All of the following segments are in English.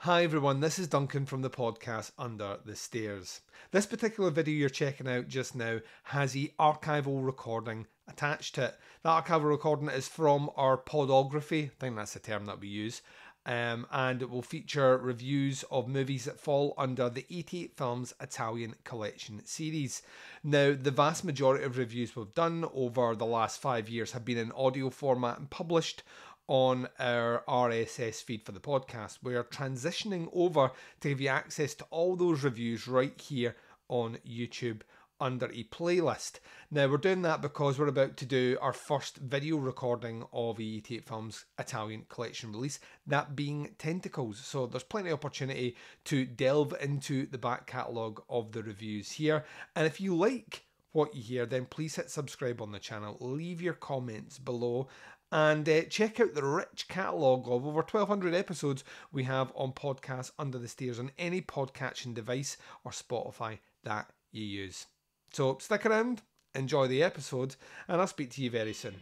Hi everyone, this is Duncan from the podcast Under the Stairs. This particular video you're checking out just now has the archival recording attached to it. The archival recording is from our podography, I think that's the term that we use, um, and it will feature reviews of movies that fall under the 88 Films Italian Collection series. Now, the vast majority of reviews we've done over the last five years have been in audio format and published on our RSS feed for the podcast. We are transitioning over to give you access to all those reviews right here on YouTube under a playlist. Now, we're doing that because we're about to do our first video recording of E88 Films Italian collection release, that being Tentacles. So, there's plenty of opportunity to delve into the back catalogue of the reviews here. And if you like, what you hear, then please hit subscribe on the channel, leave your comments below, and uh, check out the rich catalogue of over 1200 episodes we have on podcasts under the stairs on any podcatching device or Spotify that you use. So stick around, enjoy the episode, and I'll speak to you very soon.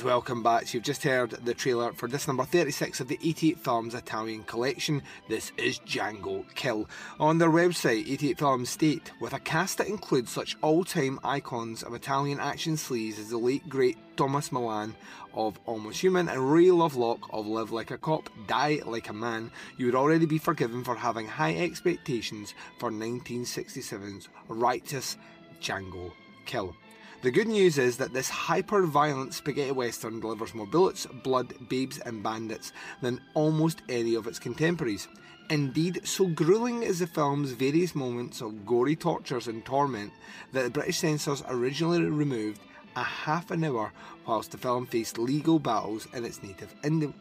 Welcome back. You've just heard the trailer for this number 36 of the 88 Films Italian collection. This is Django Kill. On their website, 88 Films state, with a cast that includes such all-time icons of Italian action sleaze as the late great Thomas Milian of Almost Human and Ray Lovelock of Live Like a Cop, Die Like a Man, you would already be forgiven for having high expectations for 1967's righteous Django Kill. The good news is that this hyper violent spaghetti western delivers more bullets, blood, babes, and bandits than almost any of its contemporaries. Indeed, so grueling is the film's various moments of gory tortures and torment that the British censors originally removed a half an hour whilst the film faced legal battles in its native Indi-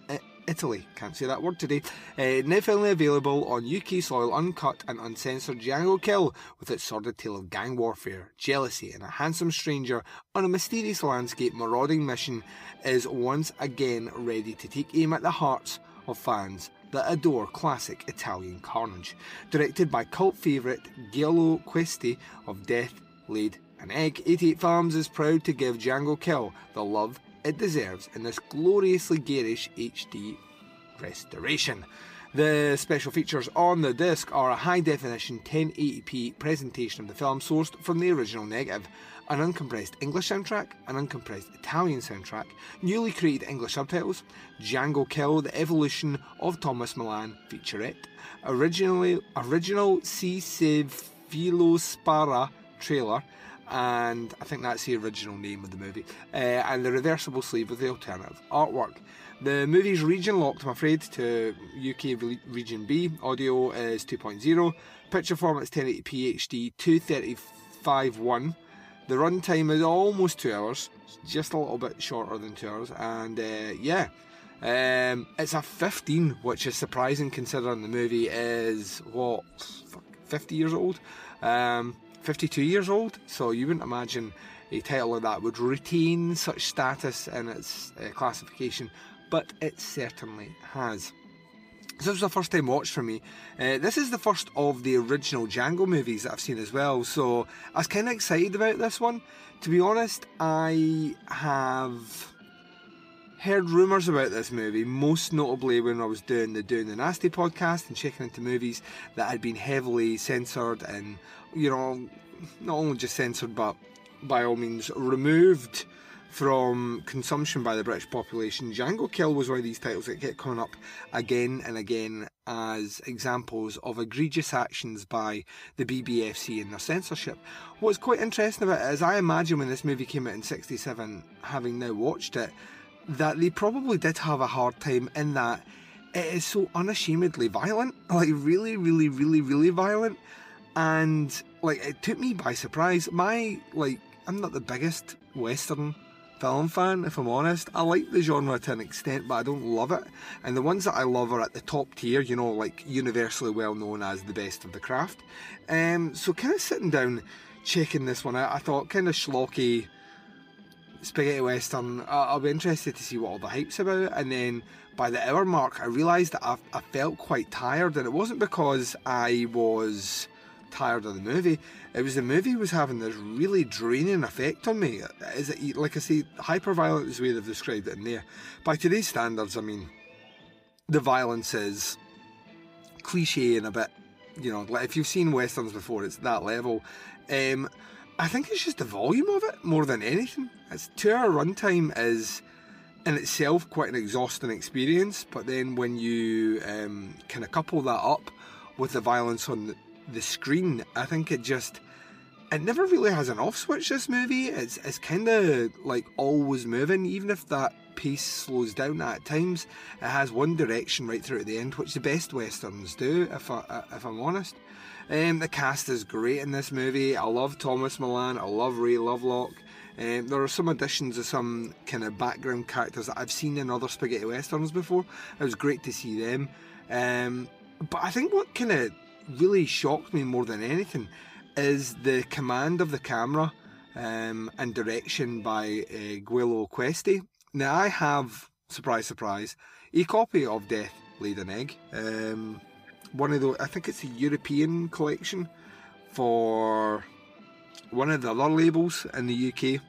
Italy. Can't say that word today. Uh, now finally available on UK soil, uncut and uncensored Django Kill, with its sordid tale of gang warfare, jealousy, and a handsome stranger on a mysterious landscape marauding mission, is once again ready to take aim at the hearts of fans that adore classic Italian carnage. Directed by cult favourite Giulio Questi of Death, Laid an Egg, 88 Films is proud to give Django Kill the love it deserves in this gloriously garish HD restoration. The special features on the disc are a high definition 1080p presentation of the film sourced from the original negative, an uncompressed English soundtrack, an uncompressed Italian soundtrack, newly created English subtitles, Django Kill, the evolution of Thomas Milian featurette, originally original C. Civ Velospara trailer, and I think that's the original name of the movie, uh, and the reversible sleeve with the alternative artwork. The movie's region locked, I'm afraid, to UK Region B. Audio is 2.0. Picture format is 1080p HD 235.1. The runtime is almost two hours, just a little bit shorter than two hours, and uh, yeah. Um, it's a 15, which is surprising considering the movie is what 50 years old. Um, 52 years old, so you wouldn't imagine a title like that would retain such status in its uh, classification, but it certainly has. So This was the first time watch for me. Uh, this is the first of the original Django movies that I've seen as well, so I was kind of excited about this one. To be honest, I have heard rumours about this movie, most notably when I was doing the Doing the Nasty podcast and checking into movies that had been heavily censored and you know, not only just censored but by all means removed from consumption by the British population. Django Kill was one of these titles that kept coming up again and again as examples of egregious actions by the BBFC and their censorship. What's quite interesting about it is I imagine when this movie came out in 67, having now watched it, that they probably did have a hard time in that it is so unashamedly violent. Like, really, really, really, really violent and like it took me by surprise. My like, I'm not the biggest Western film fan, if I'm honest. I like the genre to an extent, but I don't love it. And the ones that I love are at the top tier, you know, like universally well known as the best of the craft. Um, so kind of sitting down, checking this one out, I thought kind of schlocky spaghetti western. I'll be interested to see what all the hype's about. And then by the hour mark, I realised that I, I felt quite tired, and it wasn't because I was tired of the movie. It was the movie was having this really draining effect on me. Is it like I say, hyper violent is the way they've described it in there. By today's standards, I mean the violence is cliche and a bit, you know, like if you've seen westerns before, it's that level. Um, I think it's just the volume of it more than anything. Its two-hour runtime is in itself quite an exhausting experience, but then when you um, kind of couple that up with the violence on the, the screen, I think it just it never really has an off switch. This movie, it's it's kind of like always moving, even if that pace slows down at times. It has one direction right through at the end, which the best westerns do. If I if I'm honest, um, the cast is great in this movie. I love Thomas Milian. I love Ray Lovelock. Um, there are some additions of some kind of background characters that I've seen in other spaghetti westerns before. It was great to see them. Um, but I think what kind of really shocked me more than anything is the command of the camera um, and direction by uh, Giulio Questi. Now, I have, surprise, surprise, a copy of Death Laid an Egg. Um, one of the, I think it's a European collection for one of the other labels in the UK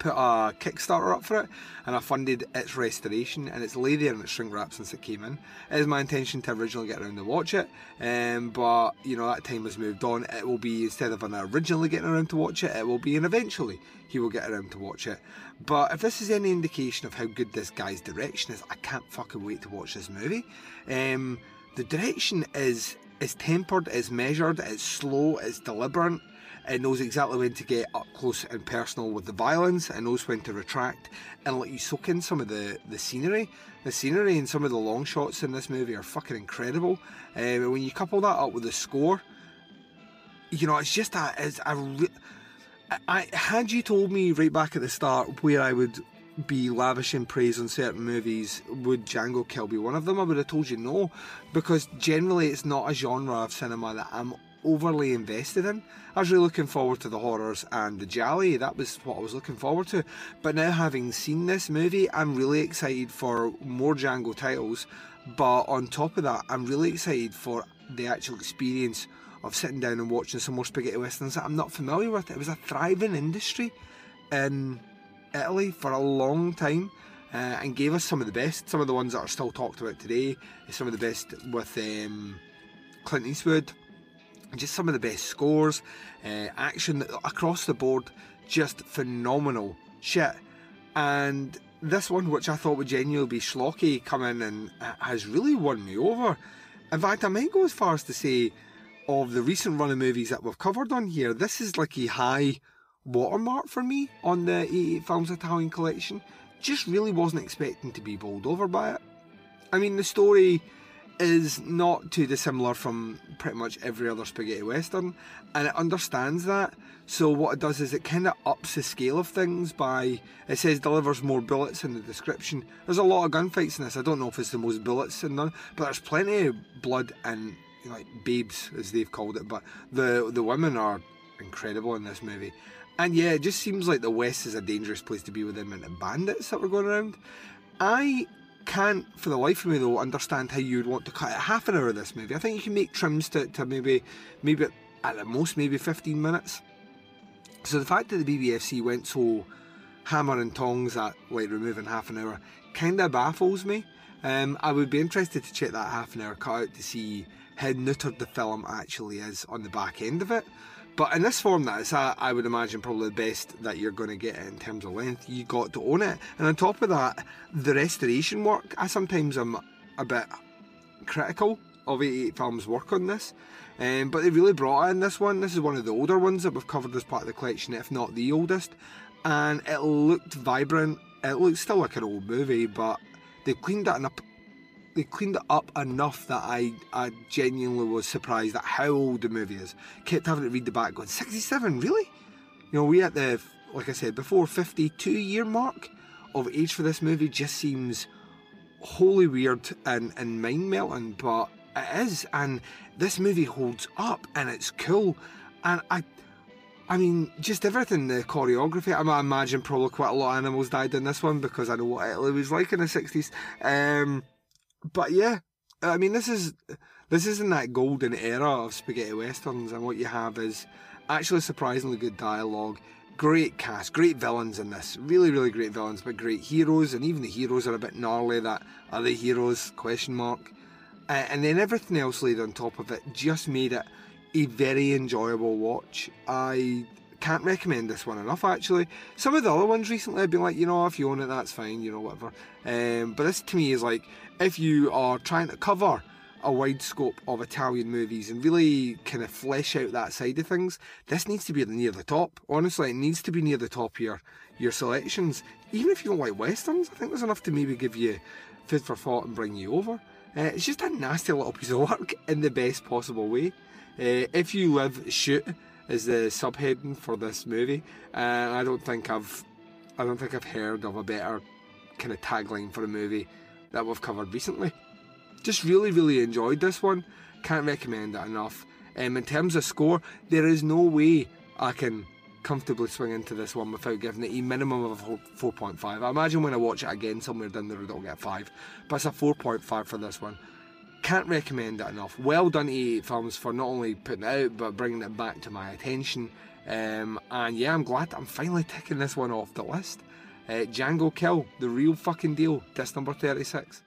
put a Kickstarter up for it and I funded its restoration and it's lay there and it's shrink wrapped since it came in. It is my intention to originally get around to watch it, um, but you know that time has moved on. It will be instead of an originally getting around to watch it, it will be an eventually he will get around to watch it. But if this is any indication of how good this guy's direction is, I can't fucking wait to watch this movie. Um, the direction is is tempered, it's measured, it's slow, it's deliberate. It knows exactly when to get up close and personal with the violence. It knows when to retract and let you soak in some of the, the scenery. The scenery and some of the long shots in this movie are fucking incredible. Um, when you couple that up with the score, you know, it's just a, it's a re- I, had you told me right back at the start where I would be lavishing praise on certain movies, would Django Kill be one of them? I would have told you no, because generally it's not a genre of cinema that I'm overly invested in. I was really looking forward to the horrors and the gialli. That was what I was looking forward to. But now having seen this movie, I'm really excited for more Django titles. But on top of that, I'm really excited for the actual experience of sitting down and watching some more spaghetti westerns that I'm not familiar with. It was a thriving industry in Italy for a long time. Uh, and gave us some of the best, some of the ones that are still talked about today, some of the best with um, Clint Eastwood, just some of the best scores, uh, action across the board, just phenomenal shit. And this one, which I thought would genuinely be schlocky, come in and has really won me over. In fact, I might go as far as to say of the recent run of movies that we've covered on here, this is like a high watermark for me on the 88 Films Italian collection. Just really wasn't expecting to be bowled over by it. I mean, the story is not too dissimilar from pretty much every other spaghetti western, and it understands that. So what it does is it kind of ups the scale of things by it says delivers more bullets in the description. There's a lot of gunfights in this. I don't know if it's the most bullets in none, but there's plenty of blood and like babes as they've called it. But the the women are incredible in this movie. And yeah, it just seems like the West is a dangerous place to be with the amount of bandits that were going around. I can't, for the life of me though, understand how you would want to cut it half an hour of this movie. I think you can make trims to, to maybe, maybe at the most, maybe 15 minutes. So the fact that the BBFC went so hammer and tongs at like removing half an hour kind of baffles me. Um, I would be interested to check that half an hour cut out to see how neutered the film actually is on the back end of it. But in this form, that is, I would imagine, probably the best that you're going to get in terms of length. You got to own it, and on top of that, the restoration work. I sometimes am a bit critical of 88 Films' work on this, um, but they really brought in this one. This is one of the older ones that we've covered as part of the collection, if not the oldest, and it looked vibrant. It looked still like an old movie, but they cleaned it up they cleaned it up enough that I, I genuinely was surprised at how old the movie is. Kept having to read the back going, 67, really? You know, we at the, like I said before, 52 year mark of age for this movie just seems wholly weird and, and mind melting, but it is. And this movie holds up and it's cool. And I, I mean, just everything, the choreography. I imagine probably quite a lot of animals died in this one because I know what Italy was like in the 60s. Um, but yeah, I mean, this is this isn't that golden era of spaghetti westerns, and what you have is actually surprisingly good dialogue, great cast, great villains in this, really, really great villains, but great heroes, and even the heroes are a bit gnarly. That are the heroes? Question mark. Uh, and then everything else laid on top of it just made it a very enjoyable watch. I can't recommend this one enough actually. Some of the other ones recently I've been like, you know, if you own it, that's fine, you know, whatever. Um, but this to me is like, if you are trying to cover a wide scope of Italian movies and really kind of flesh out that side of things, this needs to be near the top. Honestly, it needs to be near the top your, your selections. Even if you don't like westerns, I think there's enough to maybe give you food for thought and bring you over. Uh, it's just a nasty little piece of work in the best possible way. Uh, if you live, shoot is the subheading for this movie, and I don't think I've, I don't think I've heard of a better kind of tagline for a movie that we've covered recently. Just really, really enjoyed this one. Can't recommend it enough. Um, in terms of score, there is no way I can comfortably swing into this one without giving it a minimum of a 4.5. I imagine when I watch it again somewhere down the road it'll get 5, but it's a 4.5 for this one. Can't recommend it enough. Well done 88 Films for not only putting it out but bringing it back to my attention. Um, and yeah, I'm glad I'm finally ticking this one off the list. Uh, Django Kill, the real fucking deal, disc number 36.